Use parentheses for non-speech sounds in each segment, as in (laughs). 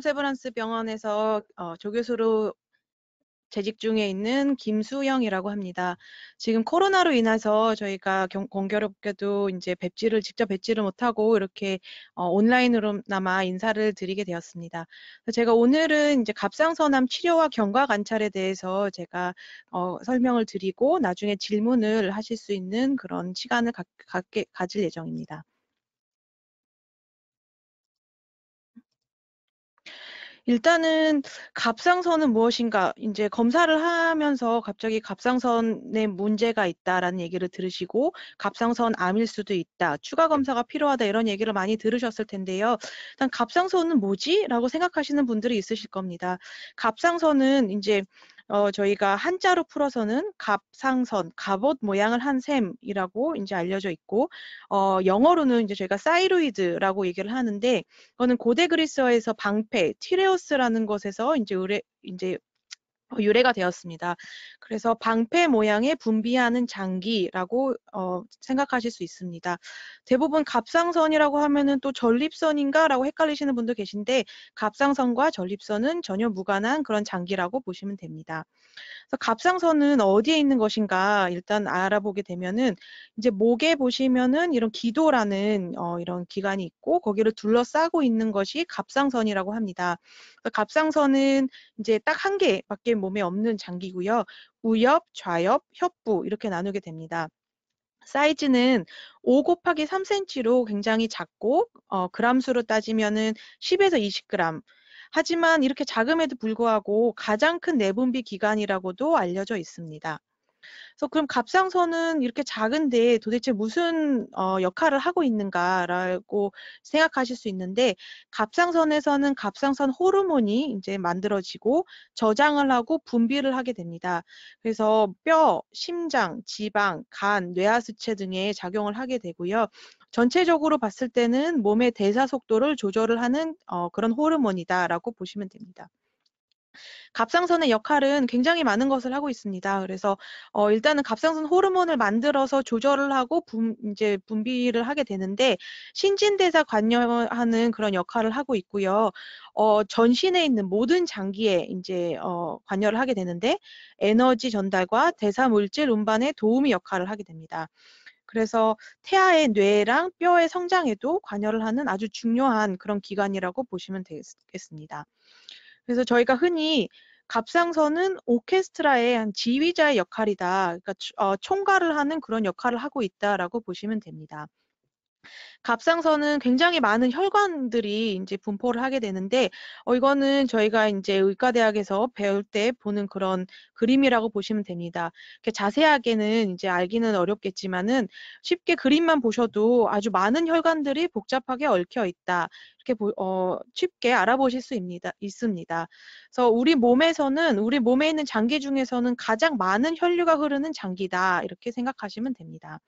세브란스 병원에서 어, 조교수로 재직 중에 있는 김수영이라고 합니다. 지금 코로나로 인해서 저희가 경, 공교롭게도 이제 뵙지를 직접 뵙지를 못하고 이렇게 어, 온라인으로나마 인사를 드리게 되었습니다. 제가 오늘은 이제 갑상선암 치료와 경과 관찰에 대해서 제가 어, 설명을 드리고 나중에 질문을 하실 수 있는 그런 시간을 가, 갖게, 가질 예정입니다. 일단은 갑상선은 무엇인가 이제 검사를 하면서 갑자기 갑상선에 문제가 있다라는 얘기를 들으시고 갑상선 암일 수도 있다. 추가 네. 검사가 필요하다 이런 얘기를 많이 들으셨을 텐데요. 일단 갑상선은 뭐지? 라고 생각하시는 분들이 있으실 겁니다. 갑상선은 이제 어, 저희가 한자로 풀어서는 갑상선, 갑옷 모양을 한 셈이라고 이제 알려져 있고, 어, 영어로는 이제 저희가 사이로이드라고 얘기를 하는데, 이거는 고대 그리스어에서 방패, 티레오스라는 것에서 이제 의뢰, 이제 어, 유래가 되었습니다. 그래서 방패 모양의 분비하는 장기라고 어, 생각하실 수 있습니다. 대부분 갑상선이라고 하면은 또 전립선인가라고 헷갈리시는 분도 계신데 갑상선과 전립선은 전혀 무관한 그런 장기라고 보시면 됩니다. 그래서 갑상선은 어디에 있는 것인가 일단 알아보게 되면은 이제 목에 보시면은 이런 기도라는 어, 이런 기관이 있고 거기를 둘러싸고 있는 것이 갑상선이라고 합니다. 갑상선은 이제 딱 한 개밖에 몸에 없는 장기고요. 우엽, 좌엽, 협부 이렇게 나누게 됩니다. 사이즈는 5 곱하기 3cm로 굉장히 작고 어, 그람수로 따지면은 10에서 20g 하지만 이렇게 작음에도 불구하고 가장 큰 내분비 기관이라고도 알려져 있습니다. 그래서 그럼 갑상선은 이렇게 작은데 도대체 무슨 어, 역할을 하고 있는가라고 생각하실 수 있는데 갑상선에서는 갑상선 호르몬이 이제 만들어지고 저장을 하고 분비를 하게 됩니다. 그래서 뼈, 심장, 지방, 간, 뇌하수체 등에 작용을 하게 되고요. 전체적으로 봤을 때는 몸의 대사 속도를 조절을 하는 어, 그런 호르몬이다라고 보시면 됩니다. 갑상선의 역할은 굉장히 많은 것을 하고 있습니다. 그래서 어, 일단은 갑상선 호르몬을 만들어서 조절을 하고 분, 이제 분비를 하게 되는데 신진대사 관여하는 그런 역할을 하고 있고요. 어, 전신에 있는 모든 장기에 이제 어, 관여를 하게 되는데 에너지 전달과 대사 물질 운반에 도우미 역할을 하게 됩니다. 그래서 태아의 뇌랑 뼈의 성장에도 관여를 하는 아주 중요한 그런 기관이라고 보시면 되겠습니다. 그래서 저희가 흔히 갑상선은 오케스트라의 한 지휘자의 역할이다. 그러니까 어, 총괄을 하는 그런 역할을 하고 있다라고 보시면 됩니다. 갑상선은 굉장히 많은 혈관들이 이제 분포를 하게 되는데 어 이거는 저희가 이제 의과대학에서 배울 때 보는 그런 그림이라고 보시면 됩니다. 자세하게는 이제 알기는 어렵겠지만은 쉽게 그림만 보셔도 아주 많은 혈관들이 복잡하게 얽혀 있다. 이렇게 보, 어, 쉽게 알아보실 수 있습니다. 있습니다. 그래서 우리 몸에서는 우리 몸에 있는 장기 중에서는 가장 많은 혈류가 흐르는 장기다. 이렇게 생각하시면 됩니다.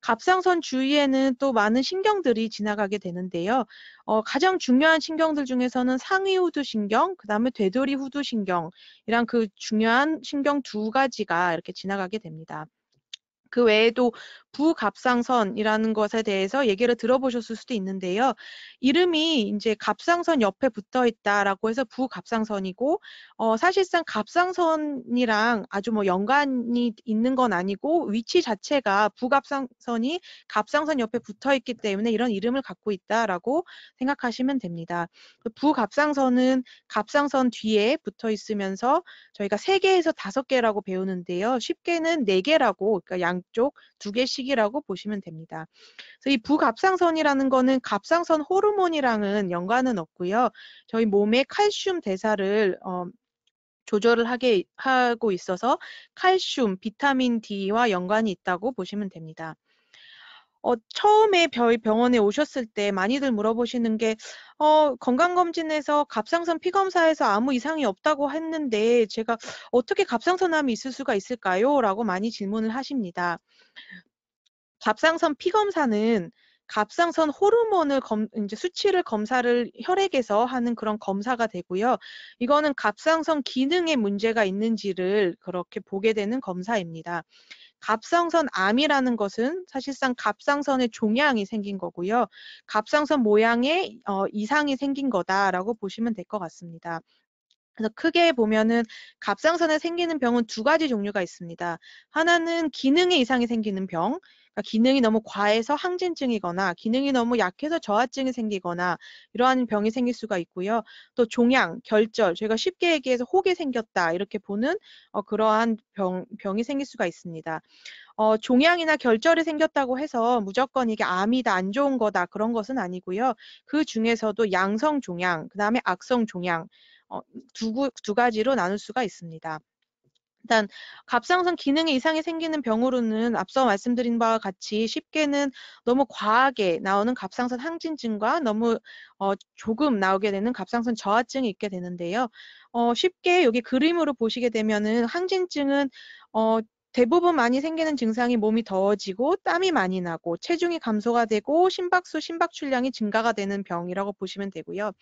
갑상선 주위에는 또 많은 신경들이 지나가게 되는데요. 어, 가장 중요한 신경들 중에서는 상위 후두 신경, 그 다음에 되돌이 후두 신경이랑 그 중요한 신경 두 가지가 이렇게 지나가게 됩니다. 그 외에도 부갑상선이라는 것에 대해서 얘기를 들어보셨을 수도 있는데요. 이름이 이제 갑상선 옆에 붙어 있다라고 해서 부갑상선이고, 어, 사실상 갑상선이랑 아주 뭐 연관이 있는 건 아니고 위치 자체가 부갑상선이 갑상선 옆에 붙어 있기 때문에 이런 이름을 갖고 있다라고 생각하시면 됩니다. 그 부갑상선은 갑상선 뒤에 붙어 있으면서 저희가 세개에서 다섯 개라고 배우는데요. 쉽게는 네개라고 그러니까 양쪽 두 개씩 식이라고 보시면 됩니다. 그래서 이 부갑상선이라는 거는 갑상선 호르몬이랑은 연관은 없고요. 저희 몸의 칼슘 대사를 어, 조절을 하게 하고 있어서 칼슘, 비타민 D와 연관이 있다고 보시면 됩니다. 어, 처음에 병원에 오셨을 때 많이들 물어보시는 게, 어, 건강검진에서 갑상선 피검사에서 아무 이상이 없다고 했는데, 제가 어떻게 갑상선암이 있을 수가 있을까요? 라고 많이 질문을 하십니다. 갑상선 피검사는 갑상선 호르몬을 검, 이제 수치를 검사를 혈액에서 하는 그런 검사가 되고요. 이거는 갑상선 기능에 문제가 있는지를 그렇게 보게 되는 검사입니다. 갑상선 암이라는 것은 사실상 갑상선의 종양이 생긴 거고요. 갑상선 모양에 어, 이상이 생긴 거다라고 보시면 될 것 같습니다. 그래서 크게 보면은 갑상선에 생기는 병은 두 가지 종류가 있습니다. 하나는 기능에 이상이 생기는 병, 그러니까 기능이 너무 과해서 항진증이거나 기능이 너무 약해서 저하증이 생기거나 이러한 병이 생길 수가 있고요. 또 종양, 결절, 저희가 쉽게 얘기해서 혹이 생겼다 이렇게 보는 어, 그러한 병, 병이 생길 수가 있습니다. 어, 종양이나 결절이 생겼다고 해서 무조건 이게 암이다, 안 좋은 거다 그런 것은 아니고요. 그 중에서도 양성 종양, 그 다음에 악성 종양 어, 두, 두 가지로 나눌 수가 있습니다. 일단 갑상선 기능에 이상이 생기는 병으로는 앞서 말씀드린 바와 같이 쉽게는 너무 과하게 나오는 갑상선 항진증과 너무 어, 조금 나오게 되는 갑상선 저하증이 있게 되는데요. 어, 쉽게 여기 그림으로 보시게 되면은 항진증은 어, 대부분 많이 생기는 증상이 몸이 더워지고 땀이 많이 나고 체중이 감소가 되고 심박수, 심박출량이 증가가 되는 병이라고 보시면 되고요.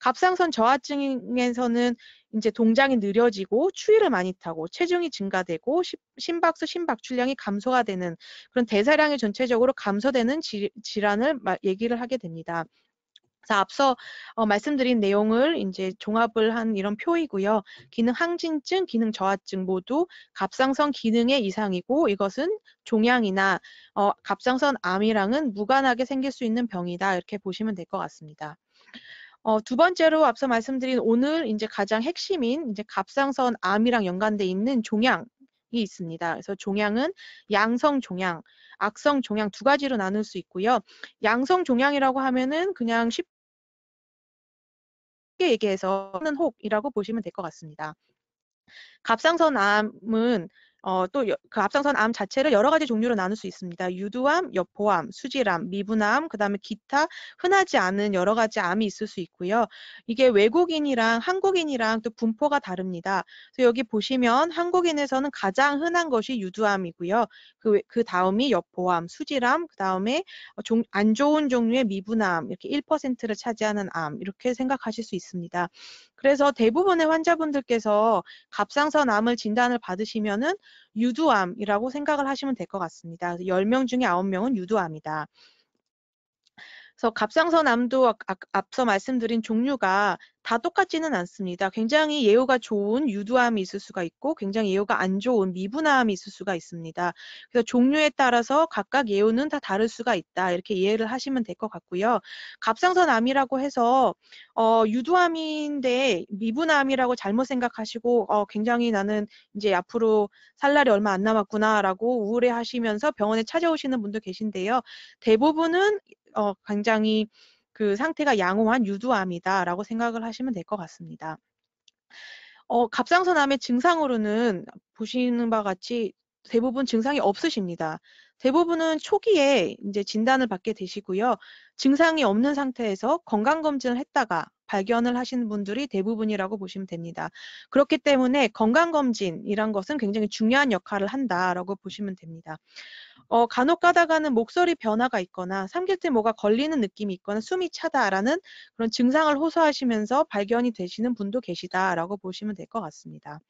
갑상선 저하증에서는 이제 동작이 느려지고 추위를 많이 타고 체중이 증가되고 심박수, 심박출량이 감소가 되는 그런 대사량이 전체적으로 감소되는 질환을 얘기를 하게 됩니다. 그래서 앞서 어, 말씀드린 내용을 이제 종합을 한 이런 표이고요. 기능 항진증, 기능 저하증 모두 갑상선 기능의 이상이고 이것은 종양이나 어, 갑상선 암이랑은 무관하게 생길 수 있는 병이다 이렇게 보시면 될 것 같습니다. 어, 두 번째로 앞서 말씀드린 오늘 이제 가장 핵심인 이제 갑상선 암이랑 연관돼 있는 종양 이 있습니다. 그래서 종양은 양성 종양, 악성 종양 두 가지로 나눌 수 있고요. 양성 종양이라고 하면은 그냥 쉽 쉽게 얘기해서 는 혹이라고 보시면 될 것 같습니다. 갑상선암은 어, 또 그 앞상선 암 자체를 여러 가지 종류로 나눌 수 있습니다. 유두암, 여포암, 수질암, 미분암, 그 다음에 기타 흔하지 않은 여러 가지 암이 있을 수 있고요. 이게 외국인이랑 한국인이랑 또 분포가 다릅니다. 그래서 여기 보시면 한국인에서는 가장 흔한 것이 유두암이고요. 그, 그 다음이 여포암, 수질암, 그 다음에 안 좋은 종류의 미분암, 이렇게 1%를 차지하는 암, 이렇게 생각하실 수 있습니다. 그래서 대부분의 환자분들께서 갑상선 암을 진단을 받으시면은 유두암이라고 생각을 하시면 될 것 같습니다. 10명 중에 9명은 유두암이다. 그래서 갑상선암도 앞서 말씀드린 종류가 다 똑같지는 않습니다. 굉장히 예후가 좋은 유두암이 있을 수가 있고 굉장히 예후가 안 좋은 미분암이 있을 수가 있습니다. 그래서 종류에 따라서 각각 예후는 다 다를 수가 있다. 이렇게 이해를 하시면 될 것 같고요. 갑상선암이라고 해서 어, 유두암인데 미분암이라고 잘못 생각하시고 어, 굉장히 나는 이제 앞으로 살 날이 얼마 안 남았구나라고 우울해하시면서 병원에 찾아오시는 분도 계신데요. 대부분은 어, 굉장히 그 상태가 양호한 유두암이다라고 생각을 하시면 될 것 같습니다. 어, 갑상선암의 증상으로는 보시는 바와 같이 대부분 증상이 없으십니다. 대부분은 초기에 이제 진단을 받게 되시고요. 증상이 없는 상태에서 건강검진을 했다가 발견을 하시는 분들이 대부분이라고 보시면 됩니다. 그렇기 때문에 건강검진이란 것은 굉장히 중요한 역할을 한다라고 보시면 됩니다. 어, 간혹 가다가는 목소리 변화가 있거나 때 뭐가 걸리는 느낌이 있거나 숨이 차다라는 그런 증상을 호소하시면서 발견이 되시는 분도 계시다라고 보시면 될 것 같습니다.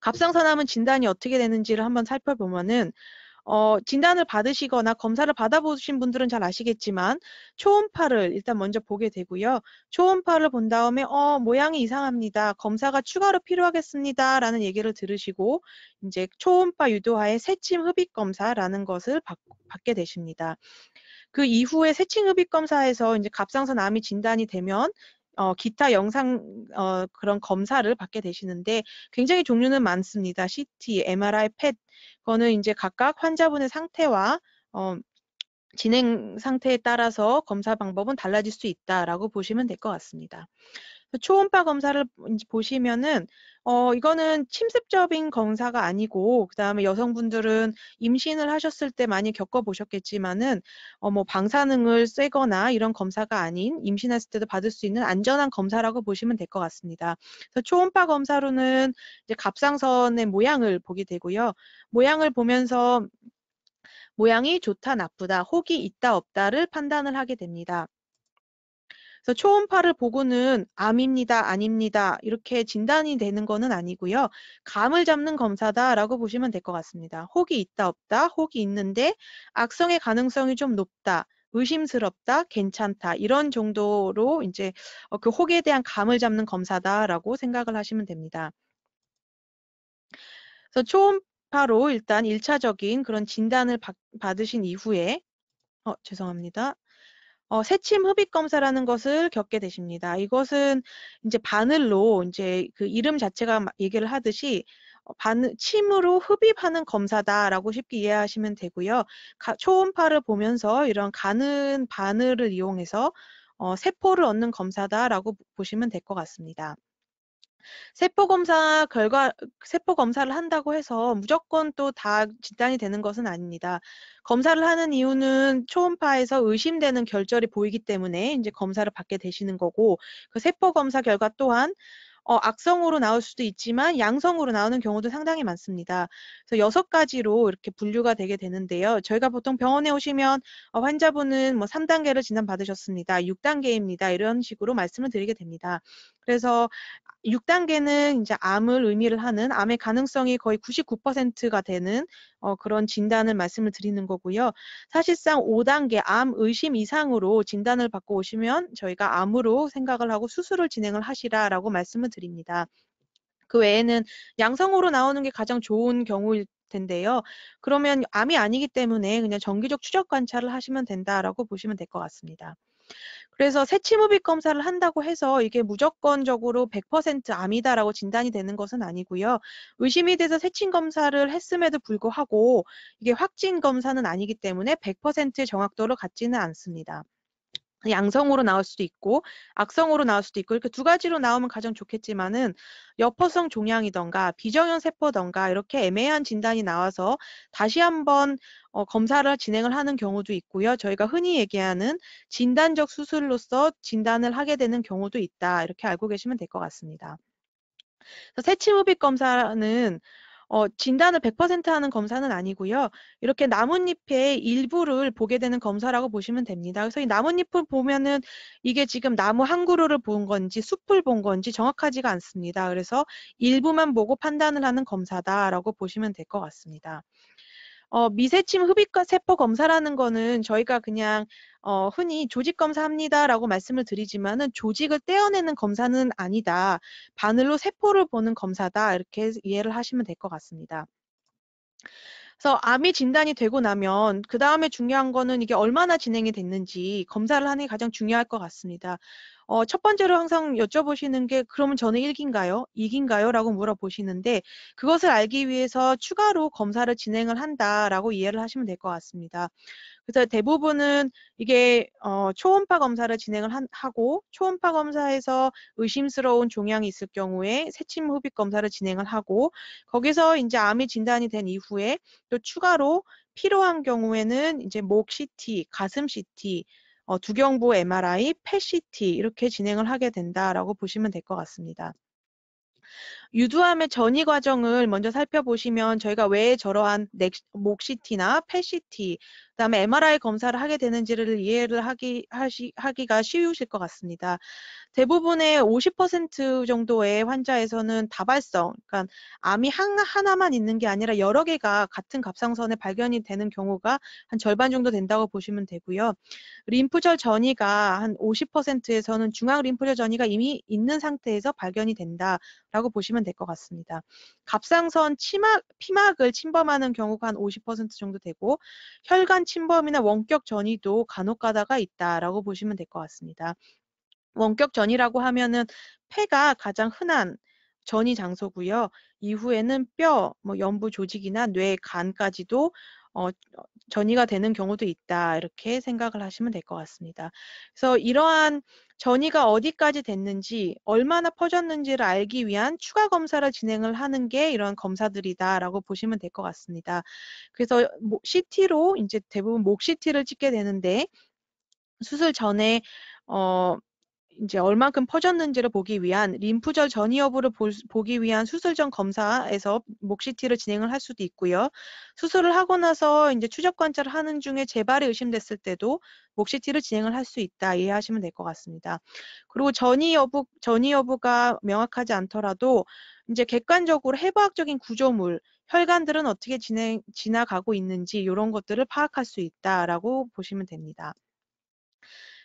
갑상선암은 진단이 어떻게 되는지를 한번 살펴보면은 어, 진단을 받으시거나 검사를 받아보신 분들은 잘 아시겠지만 초음파를 일단 먼저 보게 되고요. 초음파를 본 다음에 어, 모양이 이상합니다. 검사가 추가로 필요하겠습니다. 라는 얘기를 들으시고 이제 초음파 유도하에 세침 흡입 검사라는 것을 받, 받게 되십니다. 그 이후에 세침 흡입 검사에서 이제 갑상선 암이 진단이 되면 어, 기타 영상 어, 그런 검사를 받게 되시는데 굉장히 종류는 많습니다. CT, MRI, PET 그거는 이제 각각 환자분의 상태와 어, 진행 상태에 따라서 검사 방법은 달라질 수 있다라고 보시면 될 것 같습니다. 초음파 검사를 보시면은 어 이거는 침습적인 검사가 아니고 그 다음에 여성분들은 임신을 하셨을 때 많이 겪어 보셨겠지만은 어 뭐 방사능을 쐬거나 이런 검사가 아닌 임신했을 때도 받을 수 있는 안전한 검사라고 보시면 될 것 같습니다. 그래서 초음파 검사로는 이제 갑상선의 모양을 보게 되고요. 모양을 보면서 모양이 좋다 나쁘다 혹이 있다 없다를 판단을 하게 됩니다. 그래서 초음파를 보고는 암입니다, 아닙니다 이렇게 진단이 되는 거는 아니고요. 감을 잡는 검사다라고 보시면 될 것 같습니다. 혹이 있다 없다, 혹이 있는데 악성의 가능성이 좀 높다. 의심스럽다, 괜찮다 이런 정도로 이제 어, 그 혹에 대한 감을 잡는 검사다라고 생각을 하시면 됩니다. 그래서 초음파로 일단 1차적인 그런 진단을 받, 받으신 이후에 어, 죄송합니다. 어, 새침 흡입 검사라는 것을 겪게 되십니다. 이것은 이제 바늘로 이제 그 이름 자체가 얘기를 하듯이 어, 바늘, 침으로 흡입하는 검사다라고 쉽게 이해하시면 되고요. 가, 초음파를 보면서 이런 가는 바늘을 이용해서 어, 세포를 얻는 검사다라고 보시면 될 것 같습니다. 세포 검사 결과 세포 검사를 한다고 해서 무조건 또 다 진단이 되는 것은 아닙니다. 검사를 하는 이유는 초음파에서 의심되는 결절이 보이기 때문에 이제 검사를 받게 되시는 거고 그 세포 검사 결과 또한 어, 악성으로 나올 수도 있지만 양성으로 나오는 경우도 상당히 많습니다. 그래서 여섯 가지로 이렇게 분류가 되게 되는데요. 저희가 보통 병원에 오시면 어, 환자분은 뭐 3단계를 진단받으셨습니다. 6단계입니다. 이런 식으로 말씀을 드리게 됩니다. 그래서 6단계는 이제 암을 의미를 하는 암의 가능성이 거의 99%가 되는 어, 그런 진단을 말씀을 드리는 거고요. 사실상 5단계 암 의심 이상으로 진단을 받고 오시면 저희가 암으로 생각을 하고 수술을 진행을 하시라라고 말씀을 드립니다. 그 외에는 양성으로 나오는 게 가장 좋은 경우일 텐데요. 그러면 암이 아니기 때문에 그냥 정기적 추적 관찰을 하시면 된다라고 보시면 될 것 같습니다. 그래서 새침흡입 검사를 한다고 해서 이게 무조건적으로 100% 암이다라고 진단이 되는 것은 아니고요. 의심이 돼서 새침 검사를 했음에도 불구하고 이게 확진 검사는 아니기 때문에 100%의 정확도를 갖지는 않습니다. 양성으로 나올 수도 있고 악성으로 나올 수도 있고 이렇게 두 가지로 나오면 가장 좋겠지만은 여포성 종양이던가 비정형 세포던가 이렇게 애매한 진단이 나와서 다시 한번 어, 검사를 진행을 하는 경우도 있고요. 저희가 흔히 얘기하는 진단적 수술로서 진단을 하게 되는 경우도 있다. 이렇게 알고 계시면 될 것 같습니다. 새침흡입 검사는 어, 진단을 100% 하는 검사는 아니고요. 이렇게 나뭇잎의 일부를 보게 되는 검사라고 보시면 됩니다. 그래서 이 나뭇잎을 보면은 이게 지금 나무 한 그루를 본 건지 숲을 본 건지 정확하지가 않습니다. 그래서 일부만 보고 판단을 하는 검사다라고 보시면 될 것 같습니다. 어, 미세침 흡입과 세포 검사라는 거는 저희가 그냥 어, 흔히 조직 검사합니다라고 말씀을 드리지만은 조직을 떼어내는 검사는 아니다. 바늘로 세포를 보는 검사다. 이렇게 이해를 하시면 될 것 같습니다. 그래서 암이 진단이 되고 나면 그 다음에 중요한 거는 이게 얼마나 진행이 됐는지 검사를 하는 게 가장 중요할 것 같습니다. 어, 첫 번째로 항상 여쭤보시는 게 그러면 저는 1기인가요? 2기인가요? 라고 물어보시는데 그것을 알기 위해서 추가로 검사를 진행을 한다라고 이해를 하시면 될 것 같습니다. 그래서 대부분은 이게 어, 초음파 검사를 진행을 한, 하고 초음파 검사에서 의심스러운 종양이 있을 경우에 새침 흡입 검사를 진행을 하고 거기서 이제 암이 진단이 된 이후에 또 추가로 필요한 경우에는 이제 목 CT, 가슴 CT, 어, 두경부 MRI, 펫CT 이렇게 진행을 하게 된다라고 보시면 될 것 같습니다. 유두암의 전이 과정을 먼저 살펴보시면 저희가 왜 저러한 목 CT나 펫 CT, 그다음에 MRI 검사를 하게 되는지를 이해를 하기 하시, 하기가 쉬우실 것 같습니다. 대부분의 50% 정도의 환자에서는 다발성, 그러니까 암이 한, 하나만 있는 게 아니라 여러 개가 같은 갑상선에 발견이 되는 경우가 한 절반 정도 된다고 보시면 되고요. 림프절 전이가 한 50%에서는 중앙 림프절 전이가 이미 있는 상태에서 발견이 된다라고 보시면 될 것 같습니다. 갑상선 치막, 피막을 침범하는 경우가 한 50% 정도 되고 혈관 침범이나 원격 전이도 간혹 가다가 있다라고 보시면 될 것 같습니다. 원격 전이라고 하면은 폐가 가장 흔한 전이 장소고요. 이후에는 뼈, 뭐 연부 조직이나 뇌, 간까지도 어, 전이가 되는 경우도 있다. 이렇게 생각을 하시면 될 것 같습니다. 그래서 이러한 전이가 어디까지 됐는지, 얼마나 퍼졌는지를 알기 위한 추가 검사를 진행을 하는 게 이런 검사들이다라고 보시면 될 것 같습니다. 그래서 CT로 이제 대부분 목 CT를 찍게 되는데 수술 전에 어 이제 얼만큼 퍼졌는지를 보기 위한 림프절 전이 여부를 볼, 보기 위한 수술 전 검사에서 목 CT를 진행을 할 수도 있고요. 수술을 하고 나서 이제 추적 관찰을 하는 중에 재발이 의심됐을 때도 목 CT를 진행을 할 수 있다 이해하시면 될 것 같습니다. 그리고 전이 여부 전이 여부가 명확하지 않더라도 이제 객관적으로 해부학적인 구조물 혈관들은 어떻게 진행 지나가고 있는지 이런 것들을 파악할 수 있다라고 보시면 됩니다.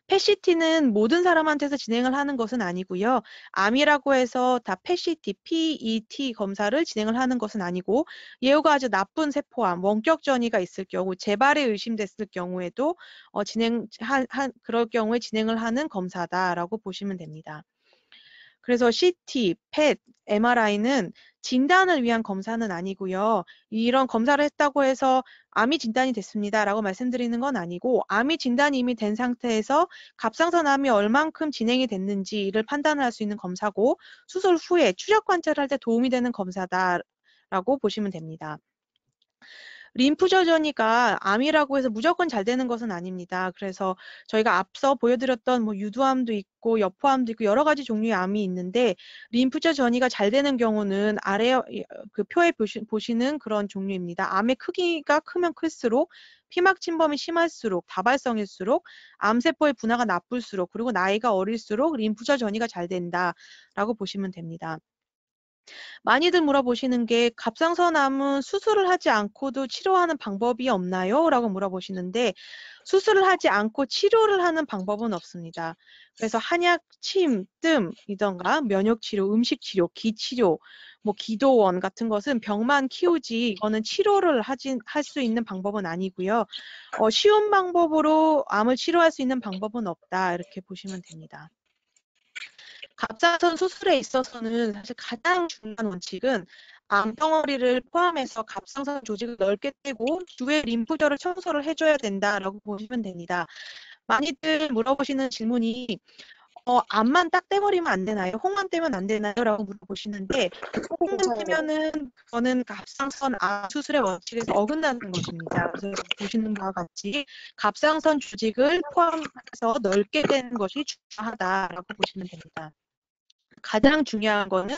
펫CT는 모든 사람한테서 진행을 하는 것은 아니고요. 암이라고 해서 다 펫CT, PET 검사를 진행을 하는 것은 아니고 예후가 아주 나쁜 세포암, 원격 전이가 있을 경우 재발에 의심됐을 경우에도 어, 진행 한, 한 그럴 경우에 진행을 하는 검사다라고 보시면 됩니다. 그래서 CT, PET, MRI는 진단을 위한 검사는 아니고요. 이런 검사를 했다고 해서 암이 진단이 됐습니다라고 말씀드리는 건 아니고 암이 진단이 이미 된 상태에서 갑상선 암이 얼만큼 진행이 됐는지를 판단할 수 있는 검사고 수술 후에 추적 관찰할 때 도움이 되는 검사다라고 보시면 됩니다. 림프절 전이가 암이라고 해서 무조건 잘 되는 것은 아닙니다. 그래서 저희가 앞서 보여드렸던 뭐 유두암도 있고 여포암도 있고 여러 가지 종류의 암이 있는데 림프절 전이가 잘 되는 경우는 아래 그 표에 보시, 보시는 그런 종류입니다. 암의 크기가 크면 클수록 피막 침범이 심할수록 다발성일수록 암세포의 분화가 나쁠수록 그리고 나이가 어릴수록 림프절 전이가 잘 된다라고 보시면 됩니다. 많이들 물어보시는 게 갑상선암은 수술을 하지 않고도 치료하는 방법이 없나요? 라고 물어보시는데 수술을 하지 않고 치료를 하는 방법은 없습니다. 그래서 한약, 침, 뜸이던가 면역치료, 음식치료, 기치료, 뭐 기도원 같은 것은 병만 키우지 이거는 치료를 하진 할 수 있는 방법은 아니고요. 어, 쉬운 방법으로 암을 치료할 수 있는 방법은 없다 이렇게 보시면 됩니다. 갑상선 수술에 있어서는 사실 가장 중요한 원칙은 암덩어리를 포함해서 갑상선 조직을 넓게 떼고 주위의 림프절을 청소를 해줘야 된다라고 보시면 됩니다. 많이들 물어보시는 질문이 어, 암만 딱 떼버리면 안 되나요? 홍만 떼면 안 되나요? 라고 물어보시는데 홍만 떼면은 그거는 갑상선 암 수술의 원칙에서 어긋나는 것입니다. 그래서 보시는 바와 같이 갑상선 조직을 포함해서 넓게 떼는 것이 중요하다라고 보시면 됩니다. 가장 중요한 거는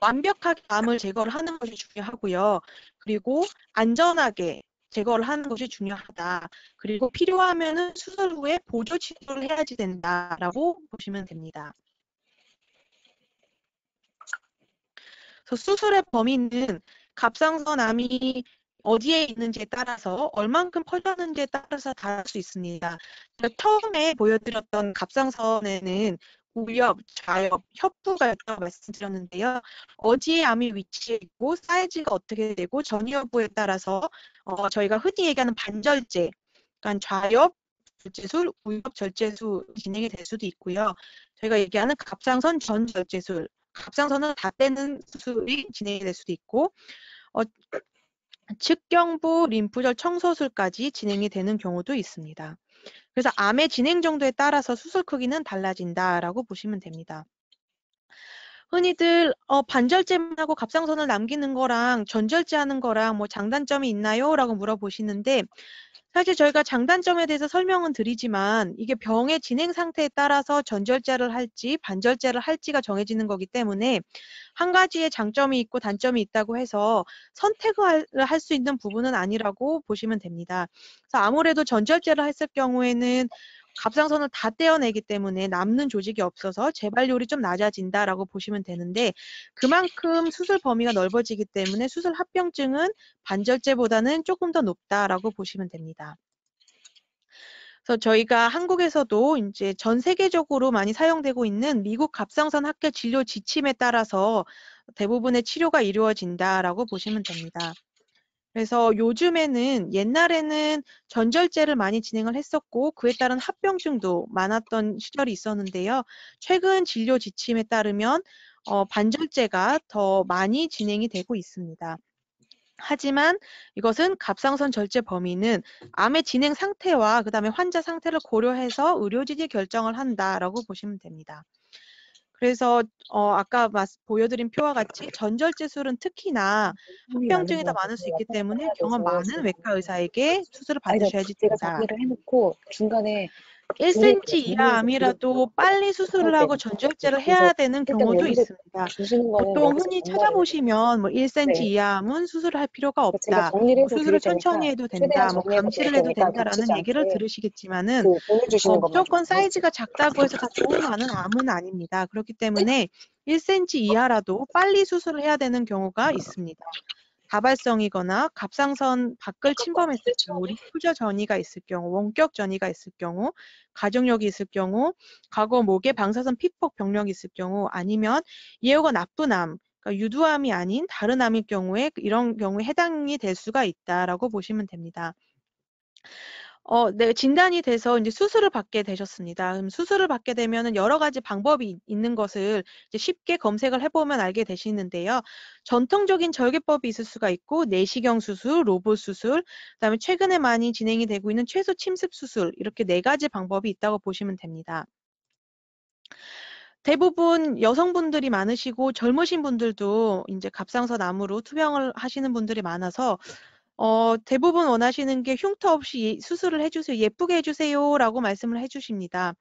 완벽하게 암을 제거를 하는 것이 중요하고요. 그리고 안전하게 제거를 하는 것이 중요하다. 그리고 필요하면은 수술 후에 보조 치료를 해야지 된다라고 보시면 됩니다. 그래서 수술의 범위는 갑상선 암이 어디에 있는지에 따라서 얼만큼 퍼졌는지에 따라서 다를 수 있습니다. 처음에 보여드렸던 갑상선에는 우엽, 좌엽, 협부가 있다고 말씀드렸는데요. 어디에 암이 위치해 있고 사이즈가 어떻게 되고 전이 여부에 따라서 어, 저희가 흔히 얘기하는 반절제, 그러니까 좌엽, 절제술, 우엽 절제술 진행이 될 수도 있고요. 저희가 얘기하는 갑상선 전 절제술, 갑상선을 다 떼는 수술이 진행이 될 수도 있고 어, 측경부 림프절 청소술까지 진행이 되는 경우도 있습니다. 그래서 암의 진행 정도에 따라서 수술 크기는 달라진다라고 보시면 됩니다. 흔히들 어, 반절제만 하고 갑상선을 남기는 거랑 전절제 하는 거랑 뭐 장단점이 있나요? 라고 물어보시는데 사실 저희가 장단점에 대해서 설명은 드리지만 이게 병의 진행 상태에 따라서 전절제를 할지 반절제를 할지가 정해지는 거기 때문에 한 가지의 장점이 있고 단점이 있다고 해서 선택을 할 수 있는 부분은 아니라고 보시면 됩니다. 그래서 아무래도 전절제를 했을 경우에는 갑상선을 다 떼어내기 때문에 남는 조직이 없어서 재발률이 좀 낮아진다라고 보시면 되는데 그만큼 수술 범위가 넓어지기 때문에 수술 합병증은 반절제보다는 조금 더 높다라고 보시면 됩니다. 그래서 저희가 한국에서도 이제 전 세계적으로 많이 사용되고 있는 미국 갑상선 학회 진료 지침에 따라서 대부분의 치료가 이루어진다라고 보시면 됩니다. 그래서 요즘에는 옛날에는 전절제를 많이 진행을 했었고 그에 따른 합병증도 많았던 시절이 있었는데요. 최근 진료 지침에 따르면 어, 반절제가 더 많이 진행이 되고 있습니다. 하지만 이것은 갑상선 절제 범위는 암의 진행 상태와 그 다음에 환자 상태를 고려해서 의료진이 결정을 한다라고 보시면 됩니다. 그래서 어, 아까 보여드린 표와 같이 전절제술은 특히나 합병증이 더 많을 수 있기 때문에 경험 많은 외과 의사에게 수술을 받으셔야지 제가 된다. 정리를 해놓고 중간에 1cm 정리해서 이하 암이라도 빨리 수술을 하고 전조약제를 해야 되는 경우도 있습니다. 보통 흔히 찾아보시면 뭐 1cm 네. 이하 암은 수술을 할 필요가 그러니까 없다. 뭐 수술을 천천히 해도 된다. 뭐 감시를 해도 된다라는 얘기를 들으시겠지만은 어, 무조건 좀 사이즈가 작다고 해서 다 (laughs) 좋은 안은 암은 아닙니다. 그렇기 때문에 1cm 이하라도 빨리 수술을 해야 되는 경우가 있습니다. 다발성이거나 갑상선 밖을 침범했을 경우, 리프저 전이가 있을 경우, 원격 전이가 있을 경우, 가족력이 있을 경우, 과거 목에 방사선 피폭 병력이 있을 경우, 아니면 예후가 나쁜 암, 그러니까 유두암이 아닌 다른 암일 경우에 이런 경우에 해당이 될 수가 있다라고 보시면 됩니다. 어, 네, 진단이 돼서 이제 수술을 받게 되셨습니다. 그럼 수술을 받게 되면은 여러 가지 방법이 있는 것을 이제 쉽게 검색을 해보면 알게 되시는데요. 전통적인 절개법이 있을 수가 있고, 내시경 수술, 로봇 수술, 그다음에 최근에 많이 진행이 되고 있는 최소 침습 수술, 이렇게 네 가지 방법이 있다고 보시면 됩니다. 대부분 여성분들이 많으시고 젊으신 분들도 이제 갑상선 암으로 투병을 하시는 분들이 많아서 어, 대부분 원하시는 게 흉터 없이 수술을 해주세요. 예쁘게 해주세요. 라고 말씀을 해주십니다.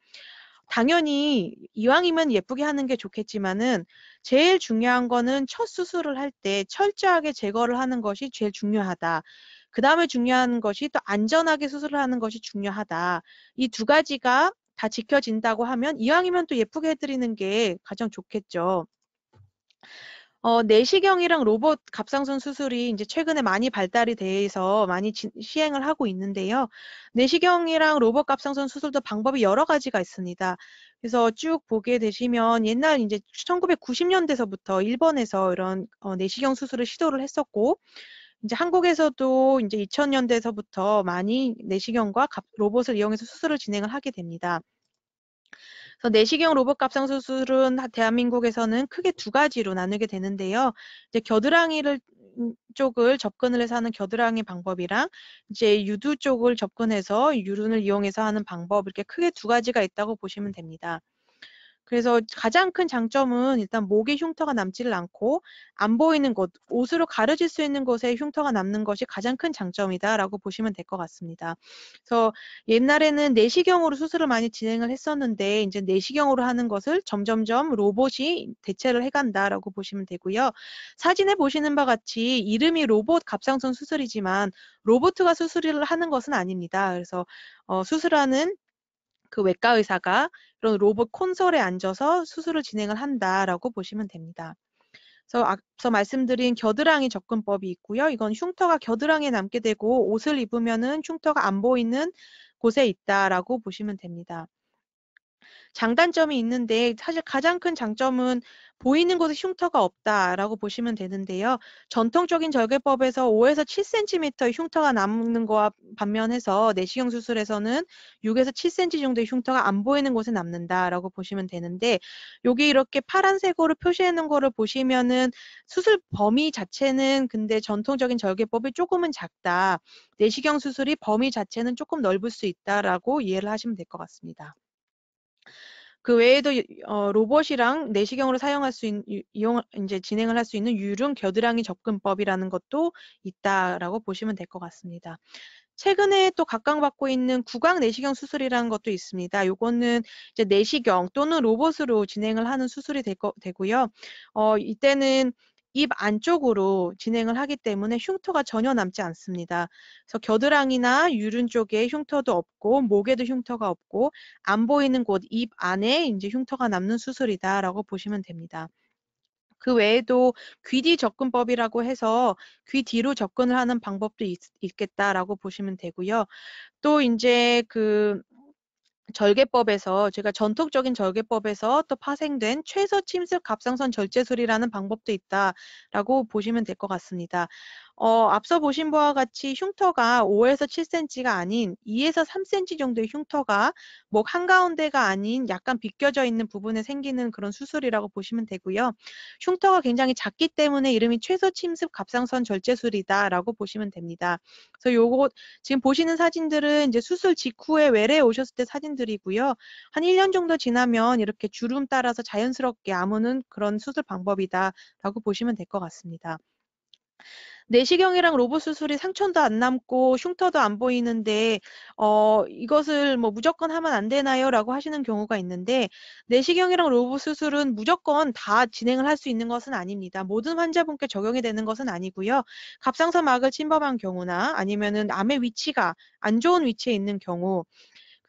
당연히 이왕이면 예쁘게 하는 게 좋겠지만은 제일 중요한 거는 첫 수술을 할 때 철저하게 제거를 하는 것이 제일 중요하다. 그 다음에 중요한 것이 또 안전하게 수술을 하는 것이 중요하다. 이 두 가지가 다 지켜진다고 하면 이왕이면 또 예쁘게 해드리는 게 가장 좋겠죠. 어, 내시경이랑 로봇 갑상선 수술이 이제 최근에 많이 발달이 돼서 많이 지, 시행을 하고 있는데요. 내시경이랑 로봇 갑상선 수술도 방법이 여러 가지가 있습니다. 그래서 쭉 보게 되시면 옛날 이제 1990년대서부터 일본에서 이런 어, 내시경 수술을 시도를 했었고, 이제 한국에서도 이제 2000년대서부터 많이 내시경과 갑, 로봇을 이용해서 수술을 진행을 하게 됩니다. 그래서 내시경 로봇 갑상 수술은 대한민국에서는 크게 두 가지로 나누게 되는데요. 이제 겨드랑이를 음, 쪽을 접근을 해서 하는 겨드랑이 방법이랑 이제 유두 쪽을 접근해서 유륜을 이용해서 하는 방법 이렇게 크게 두 가지가 있다고 보시면 됩니다. 그래서 가장 큰 장점은 일단 목에 흉터가 남지를 않고 안 보이는 곳, 옷으로 가려질 수 있는 곳에 흉터가 남는 것이 가장 큰 장점이다라고 보시면 될 것 같습니다. 그래서 옛날에는 내시경으로 수술을 많이 진행을 했었는데 이제 내시경으로 하는 것을 점점점 로봇이 대체를 해간다라고 보시면 되고요. 사진에 보시는 바와 같이 이름이 로봇 갑상선 수술이지만 로봇가 수술을 하는 것은 아닙니다. 그래서 어, 수술하는 그 외과 의사가 이런 로봇 콘솔에 앉아서 수술을 진행을 한다라고 보시면 됩니다. 그래서 앞서 말씀드린 겨드랑이 접근법이 있고요. 이건 흉터가 겨드랑이에 남게 되고 옷을 입으면은 흉터가 안 보이는 곳에 있다라고 보시면 됩니다. 장단점이 있는데 사실 가장 큰 장점은 보이는 곳에 흉터가 없다라고 보시면 되는데요. 전통적인 절개법에서 5에서 7cm의 흉터가 남는 거와 반면해서 내시경 수술에서는 6에서 7cm 정도의 흉터가 안 보이는 곳에 남는다라고 보시면 되는데 여기 이렇게 파란색으로 표시해 놓은 거를 보시면은 수술 범위 자체는 근데 전통적인 절개법이 조금은 작다. 내시경 수술이 범위 자체는 조금 넓을 수 있다라고 이해를 하시면 될 것 같습니다. 그 외에도 어, 로봇이랑 내시경으로 사용할 수 있는 이제 진행을 할 수 있는 유륜 겨드랑이 접근법이라는 것도 있다라고 보시면 될 것 같습니다. 최근에 또 각광받고 있는 구강 내시경 수술이라는 것도 있습니다. 요거는 이제 내시경 또는 로봇으로 진행을 하는 수술이 될 거, 되고요. 어, 이때는 입 안쪽으로 진행을 하기 때문에 흉터가 전혀 남지 않습니다. 그래서 겨드랑이나 유륜 쪽에 흉터도 없고 목에도 흉터가 없고 안 보이는 곳 입 안에 이제 흉터가 남는 수술이다라고 보시면 됩니다. 그 외에도 귀뒤 접근법이라고 해서 귀 뒤로 접근을 하는 방법도 있, 겠다라고 보시면 되고요. 또 이제 그 절개법에서 제가 전통적인 절개법에서 또 파생된 최소 침습 갑상선 절제술이라는 방법도 있다라고 보시면 될 것 같습니다. 어, 앞서 보신 바와 같이 흉터가 5에서 7cm가 아닌 2에서 3cm 정도의 흉터가 목 한가운데가 아닌 약간 비껴져 있는 부분에 생기는 그런 수술이라고 보시면 되고요. 흉터가 굉장히 작기 때문에 이름이 최소 침습 갑상선 절제술이다라고 보시면 됩니다. 그래서 요거 지금 보시는 사진들은 이제 수술 직후에 외래에 오셨을 때 사진들이고요. 한 1년 정도 지나면 이렇게 주름 따라서 자연스럽게 아무는 그런 수술 방법이다라고 보시면 될 것 같습니다. 내시경이랑 로봇 수술이 상처도 안 남고 흉터도 안 보이는데 어 이것을 뭐 무조건 하면 안 되나요?라고 하시는 경우가 있는데 내시경이랑 로봇 수술은 무조건 다 진행을 할 수 있는 것은 아닙니다. 모든 환자분께 적용이 되는 것은 아니고요. 갑상선막을 침범한 경우나 아니면은 암의 위치가 안 좋은 위치에 있는 경우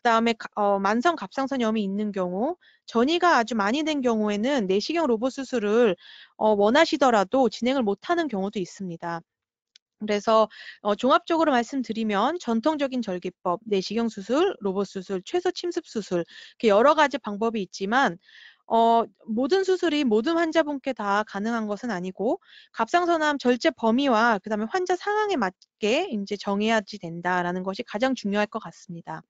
그다음에 어 만성 갑상선염이 있는 경우, 전이가 아주 많이 된 경우에는 내시경 로봇 수술을 어 원하시더라도 진행을 못하는 경우도 있습니다. 그래서 어 종합적으로 말씀드리면 전통적인 절개법, 내시경 수술, 로봇 수술, 최소 침습 수술 여러 가지 방법이 있지만 어 모든 수술이 모든 환자분께 다 가능한 것은 아니고 갑상선암 절제 범위와 그다음에 환자 상황에 맞게 인제 정해야지 된다라는 것이 가장 중요할 것 같습니다.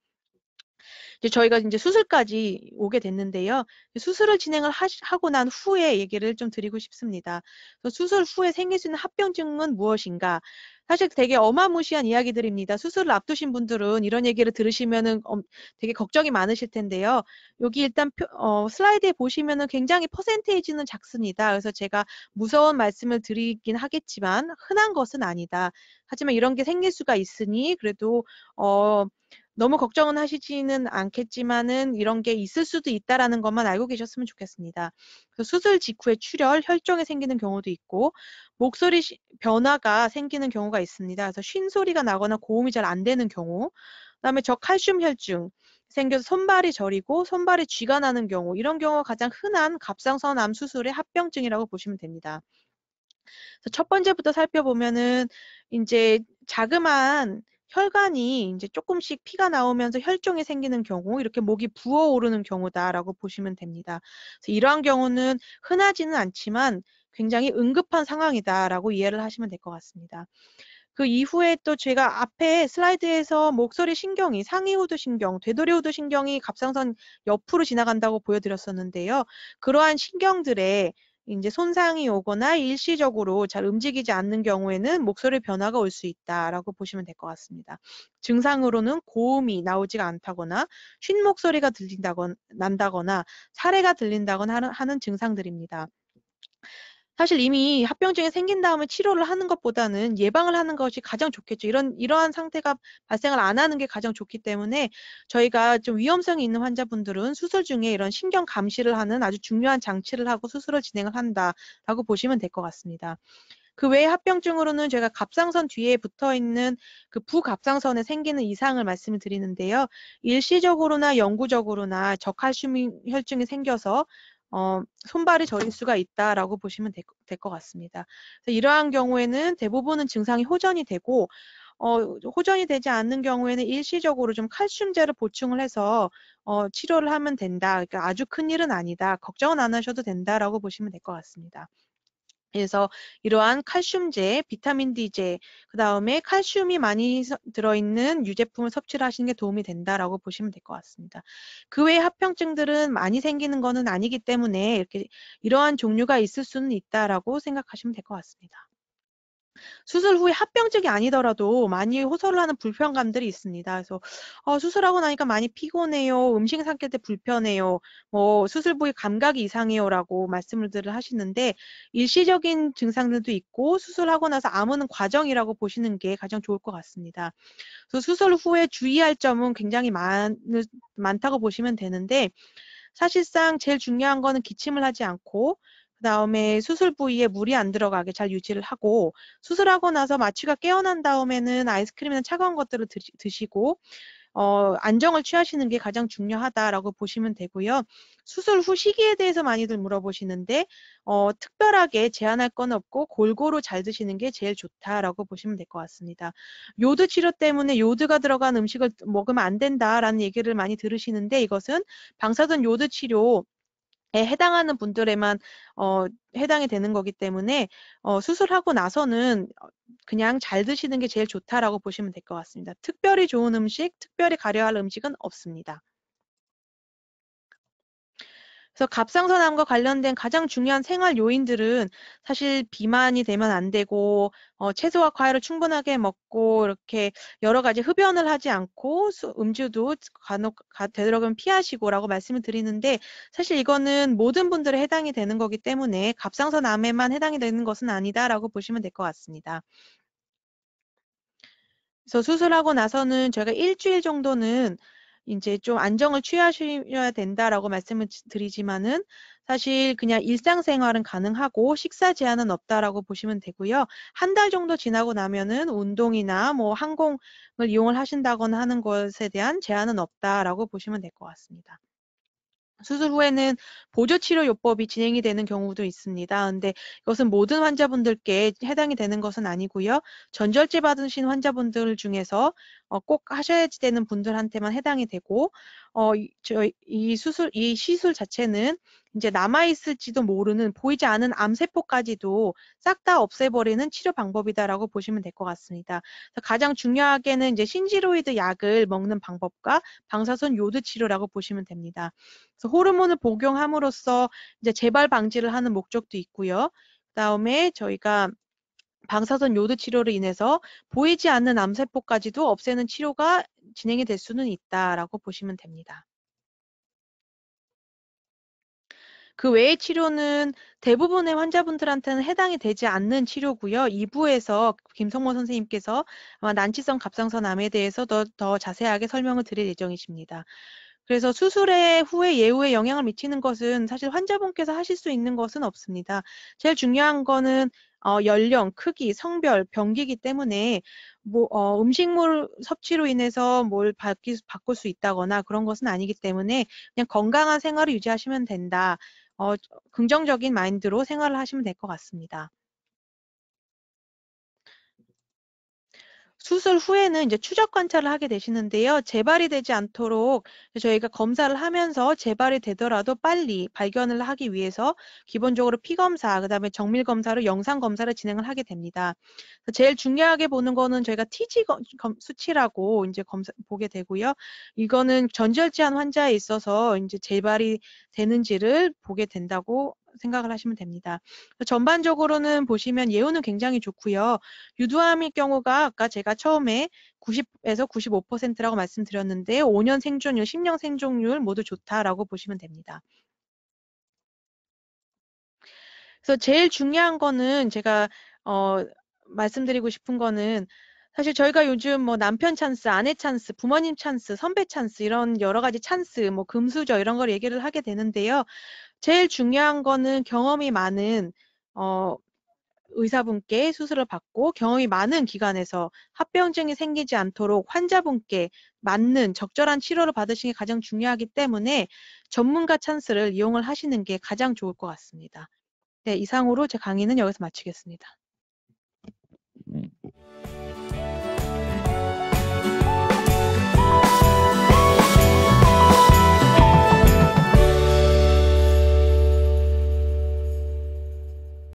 이제 저희가 인제 수술까지 오게 됐는데요. 수술을 진행을 하고 난 후에 얘기를 좀 드리고 싶습니다. 그 수술 후에 생길 수 있는 합병증은 무엇인가? 사실 되게 어마무시한 이야기들입니다. 수술을 앞두신 분들은 이런 얘기를 들으시면은 엄 되게 걱정이 많으실 텐데요. 여기 일단 표 어 슬라이드에 보시면은 굉장히 퍼센테이지는 작습니다. 그래서 제가 무서운 말씀을 드리긴 하겠지만 흔한 것은 아니다. 하지만 이런 게 생길 수가 있으니 그래도 어 너무 걱정은 하시지는 않겠지만은 이런 게 있을 수도 있다라는 것만 알고 계셨으면 좋겠습니다. 그 수술 직후에 출혈, 혈종이 생기는 경우도 있고 목소리 시, 변화가 생기는 경우가 있습니다. 그래서 쉰 소리가 나거나 고음이 잘 안 되는 경우, 그다음에 저칼슘 혈중 생겨서 손발이 저리고 손발에 쥐가 나는 경우 이런 경우가 가장 흔한 갑상선암 수술의 합병증이라고 보시면 됩니다. 첫 번째부터 살펴보면은 이제 자그마한 혈관이 인제 쪼끔씩 피가 나오면서 혈종이 생기는 경우 이렇게 목이 부어오르는 경우다라고 보시면 됩니다. 이러한 경우는 흔하지는 않지만 굉장히 응급한 상황이다라고 이해를 하시면 될 것 같습니다. 그 이후에 또 제가 앞에 슬라이드에서 목소리 신경이 상이호두 신경, 되도리호두 신경이 갑상선 옆으로 지나간다고 보여드렸었는데요. 그러한 신경들의 이제 손상이 오거나 일시적으로 잘 움직이지 않는 경우에는 목소리 변화가 올 수 있다라고 보시면 될 것 같습니다. 증상으로는 고음이 나오지가 않다거나 쉰 목소리가 들린다거나 난다거나 사례가 들린다거나 하는, 하는 증상들입니다. 사실 이미 합병증이 생긴 다음에 치료를 하는 것보다는 예방을 하는 것이 가장 좋겠죠. 이런 이러한 상태가 발생을 안 하는 게 가장 좋기 때문에 저희가 좀 위험성이 있는 환자분들은 수술 중에 이런 신경 감시를 하는 아주 중요한 장치를 하고 수술을 진행을 한다라고 보시면 될 것 같습니다. 그 외에 합병증으로는 제가 갑상선 뒤에 붙어 있는 그 부갑상선에 생기는 이상을 말씀을 드리는데요. 일시적으로나 영구적으로나 저칼슘 혈증이 생겨서 어, 손발이 저릴 수가 있다라고 보시면 될 것 같습니다. 이러한 경우에는 대부분은 증상이 호전이 되고 어, 호전이 되지 않는 경우에는 일시적으로 좀 칼슘제를 보충을 해서 어, 치료를 하면 된다. 그러니까 아주 큰 일은 아니다. 걱정은 안 하셔도 된다라고 보시면 될 것 같습니다. 그래서 이러한 칼슘제, 비타민 D제, 그 다음에 칼슘이 많이 들어있는 유제품을 섭취를 하시는 게 도움이 된다라고 보시면 될 것 같습니다. 그 외에 합병증들은 많이 생기는 것은 아니기 때문에 이렇게 이러한 종류가 있을 수는 있다라고 생각하시면 될 것 같습니다. 수술 후에 합병증이 아니더라도 많이 호소를 하는 불편감들이 있습니다. 그래서 어, 수술하고 나니까 많이 피곤해요. 음식 삼킬 때 불편해요. 뭐 수술 부위 감각이 이상해요라고 말씀을 하시는데 일시적인 증상들도 있고 수술하고 나서 아무는 과정이라고 보시는 게 가장 좋을 것 같습니다. 그래서 수술 후에 주의할 점은 굉장히 많, 많다고 보시면 되는데 사실상 제일 중요한 거는 기침을 하지 않고 그 다음에 수술 부위에 물이 안 들어가게 잘 유지를 하고 수술하고 나서 마취가 깨어난 다음에는 아이스크림이나 차가운 것들을 드시고 어, 안정을 취하시는 게 가장 중요하다라고 보시면 되고요. 수술 후 시기에 대해서 많이들 물어보시는데 어, 특별하게 제한할 건 없고 골고루 잘 드시는 게 제일 좋다라고 보시면 될 것 같습니다. 요드 치료 때문에 요드가 들어간 음식을 먹으면 안 된다라는 얘기를 많이 들으시는데 이것은 방사선 요드 치료 에 해당하는 분들에만 어 해당이 되는 거기 때문에 어 수술하고 나서는 어 그냥 잘 드시는 게 제일 좋다라고 보시면 될 것 같습니다. 특별히 좋은 음식, 특별히 가려할 음식은 없습니다. 그래서 갑상선암과 관련된 가장 중요한 생활 요인들은 사실 비만이 되면 안 되고 어, 채소와 과일을 충분하게 먹고 이렇게 여러 가지 흡연을 하지 않고 수, 음주도 간혹 되도록이면 피하시고라고 말씀을 드리는데 사실 이거는 모든 분들에 해당이 되는 거기 때문에 갑상선암에만 해당이 되는 것은 아니다라고 보시면 될 것 같습니다. 그래서 수술하고 나서는 저희가 일주일 정도는 이제 좀 안정을 취하셔야 된다라고 말씀을 드리지만은 사실 그냥 일상생활은 가능하고 식사 제한은 없다라고 보시면 되고요. 한 달 정도 지나고 나면은 운동이나 뭐 항공을 이용을 하신다거나 하는 것에 대한 제한은 없다라고 보시면 될 것 같습니다. 수술 후에는 보조치료 요법이 진행이 되는 경우도 있습니다. 근데 이것은 모든 환자분들께 해당이 되는 것은 아니고요. 전절제 받으신 환자분들 중에서 어, 꼭 하셔야 되는 분들한테만 해당이 되고 어, 저, 이 수술, 이 시술 자체는 이제 남아있을지도 모르는 보이지 않은 암세포까지도 싹 다 없애버리는 치료 방법이다라고 보시면 될 것 같습니다. 가장 중요하게는 이제 신지로이드 약을 먹는 방법과 방사선 요드 치료라고 보시면 됩니다. 그래서 호르몬을 복용함으로써 이제 재발 방지를 하는 목적도 있고요. 그 다음에 저희가 방사선 요드 치료로 인해서 보이지 않는 암세포까지도 없애는 치료가 진행이 될 수는 있다라고 보시면 됩니다. 그 외의 치료는 대부분의 환자분들한테는 해당이 되지 않는 치료고요. 2부에서 김성모 선생님께서 아마 난치성 갑상선 암에 대해서 더, 더 자세하게 설명을 드릴 예정이십니다. 그래서 수술의 후에 예후에 영향을 미치는 것은 사실 환자분께서 하실 수 있는 것은 없습니다. 제일 중요한 거는 어, 연령, 크기, 성별, 병기이기 때문에 뭐 어, 음식물 섭취로 인해서 뭘 바뀌, 바꿀 수 있다거나 그런 것은 아니기 때문에 그냥 건강한 생활을 유지하시면 된다. 어, 긍정적인 마인드로 생활을 하시면 될 것 같습니다. 수술 후에는 이제 추적 관찰을 하게 되시는데요. 재발이 되지 않도록 저희가 검사를 하면서 재발이 되더라도 빨리 발견을 하기 위해서 기본적으로 피 검사, 그다음에 정밀 검사로 영상 검사를 진행을 하게 됩니다. 제일 중요하게 보는 거는 저희가 TG 수치라고 이제 검사 보게 되고요. 이거는 전절제한 환자에 있어서 이제 재발이 되는지를 보게 된다고 생각을 하시면 됩니다. 전반적으로는 보시면 예후는 굉장히 좋고요. 유두암일 경우가 아까 제가 처음에 90에서 95%라고 말씀드렸는데 5년 생존율, 10년 생존율 모두 좋다라고 보시면 됩니다. 그래서 제일 중요한 거는 제가 어, 말씀드리고 싶은 거는 사실 저희가 요즘 뭐 남편 찬스, 아내 찬스, 부모님 찬스, 선배 찬스 이런 여러 가지 찬스, 뭐 금수저 이런 걸 얘기를 하게 되는데요. 제일 중요한 거는 경험이 많은 어, 의사분께 수술을 받고 경험이 많은 기관에서 합병증이 생기지 않도록 환자분께 맞는 적절한 치료를 받으시는 게 가장 중요하기 때문에 전문가 찬스를 이용을 하시는 게 가장 좋을 것 같습니다. 네, 이상으로 제 강의는 여기서 마치겠습니다.